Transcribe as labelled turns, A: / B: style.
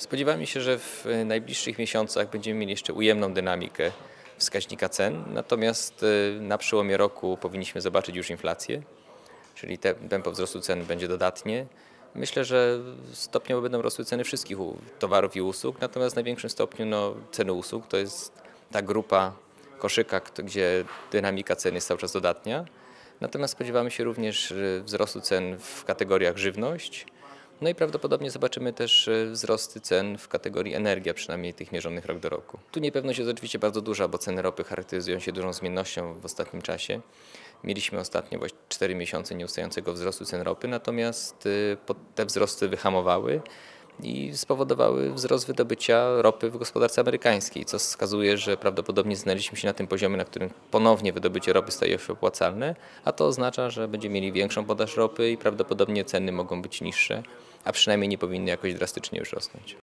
A: Spodziewamy się, że w najbliższych miesiącach będziemy mieli jeszcze ujemną dynamikę wskaźnika cen, natomiast y, na przełomie roku powinniśmy zobaczyć już inflację, czyli te- tempo wzrostu cen będzie dodatnie. Myślę, że stopniowo będą rosły ceny wszystkich towarów i usług, natomiast w największym stopniu no, ceny usług to jest ta grupa koszyka, gdzie dynamika cen jest cały czas dodatnia. Natomiast spodziewamy się również y, wzrostu cen w kategoriach żywność, no i prawdopodobnie zobaczymy też e, wzrosty cen w kategorii energia, przynajmniej tych mierzonych rok do roku. Tu niepewność jest oczywiście bardzo duża, bo ceny ropy charakteryzują się dużą zmiennością w ostatnim czasie. Mieliśmy ostatnio właśnie 4 miesiące nieustającego wzrostu cen ropy, natomiast po- te wzrosty wyhamowały i spowodowały wzrost wydobycia ropy w gospodarce amerykańskiej, co wskazuje, że prawdopodobnie znaleźliśmy się na tym poziomie, na którym ponownie wydobycie ropy staje się opłacalne, a to oznacza, że będziemy mieli większą podaż ropy i prawdopodobnie ceny mogą być niższe, a przynajmniej nie powinny jakoś drastycznie już rosnąć.